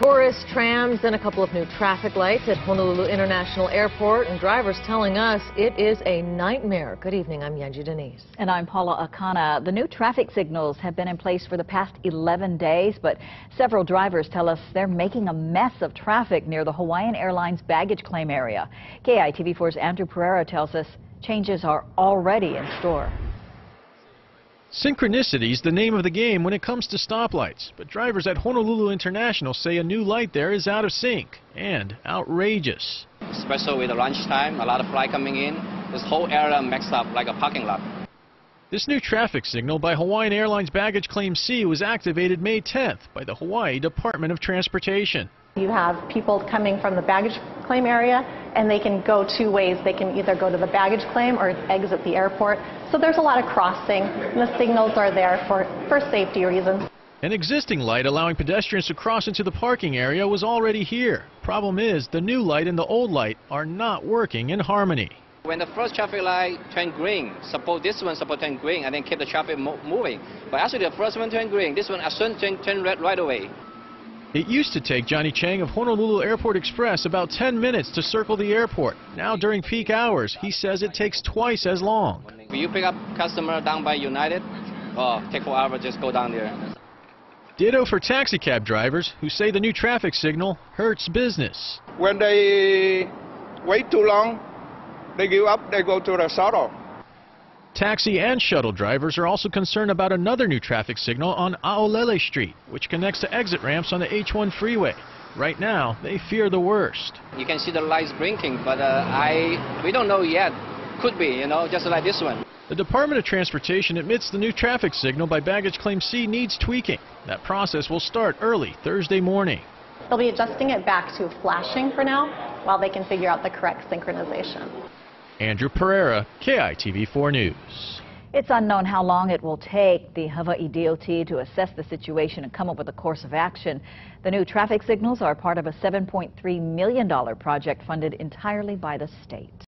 Tourist trams and a couple of new traffic lights at Honolulu International Airport and drivers telling us it is a nightmare. Good evening, I'm Yunji de Nies. And I'm Paula Akana. The new traffic signals have been in place for the past 11 days, but several drivers tell us they're making a mess of traffic near the Hawaiian Airlines baggage claim area. KITV4's Andrew Pereira tells us changes are already in store. Synchronicity is the name of the game when it comes to stoplights, but drivers at Honolulu International say a new light there is out of sync and outrageous. Especially with the lunchtime, a lot of flight coming in, this whole area mixed up like a parking lot. This new traffic signal by Hawaiian Airlines Baggage Claim C was activated May 10th by the Hawaii Department of Transportation. You have people coming from the baggage claim area, and they can go two ways. They can either go to the baggage claim or exit the airport. So there's a lot of crossing, and the signals are there for, for safety reasons. An existing light allowing pedestrians to cross into the parking area was already here. Problem is, the new light and the old light are not working in harmony. When the first traffic light turned green, suppose this one supposed to turn green and then keep the traffic mo moving. But actually the first one turned green, this one as soon turn, turn red right away. It used to take Johnny Chang of Honolulu Airport Express about 10 minutes to circle the airport. Now during peak hours, he says it takes twice as long. When you pick up customer down by United, oh, take four hours, just go down there. Ditto for taxi cab drivers who say the new traffic signal hurts business. When they wait too long, they give up, they go to the shuttle. Taxi and shuttle drivers are also concerned about another new traffic signal on Aolele Street, which connects to exit ramps on the H1 freeway. Right now, they fear the worst. You can see the lights blinking, but uh, I we don't know yet. Could be, you know, just like this one. The Department of Transportation admits the new traffic signal by Baggage Claim C needs tweaking. That process will start early Thursday morning. They'll be adjusting it back to flashing for now while they can figure out the correct synchronization. Andrew Pereira, KITV4 News. It's unknown how long it will take the Hawaii DOT to assess the situation and come up with a course of action. The new traffic signals are part of a $7.3 million project funded entirely by the state.